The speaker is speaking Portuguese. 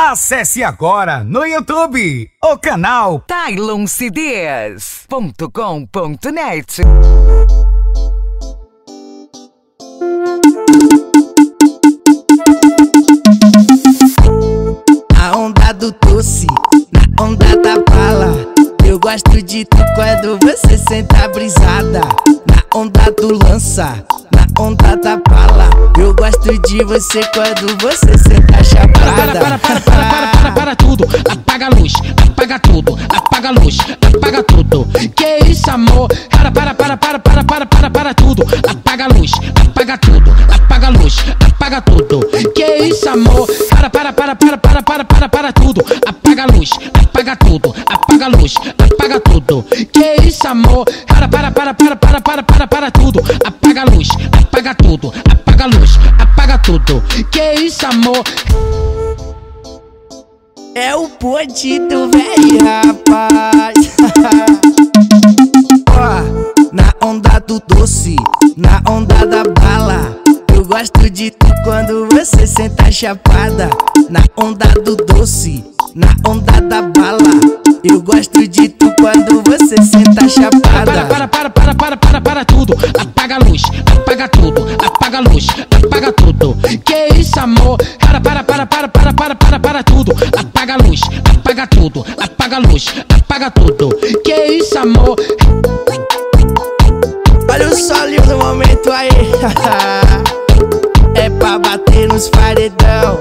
Acesse agora no YouTube o canal tylonCDs.com.net A onda do doce, na onda da bala. Eu gosto de tu quando você senta brisada. Na onda do lança, na onda da bala. Eu gosto de você quando você senta chapada tudo Apaga a luz, apaga tudo Que isso amor Para, para, para, para, para, para, para, para tudo Apaga a luz, apaga tudo Apaga a luz, apaga tudo Que isso amor Para, para, para, para, para, para, para, para tudo Apaga a luz, apaga tudo Apaga a luz, apaga tudo Que isso amor Para, para, para, para, para, para, para, para tudo Apaga a luz, apaga tudo Apaga a luz, apaga tudo Que isso amor É o podido, velho, rapaz. Ó, na onda do doce, na onda da bala. Eu gosto de tu quando você senta chapada. Na onda do doce, na onda da bala. Eu gosto de tu quando você senta chapada. Para, para, para, para, para, para, para tudo. Apaga a luz, apaga tudo, apaga a luz, apaga tudo. Que isso, amor? Para, para, para, para, para, para, para, para tudo. Apaga a luz, apaga tudo, apaga a luz, apaga tudo. Que isso, amor? Olha o solinho no momento aí. é pra bater nos paredão.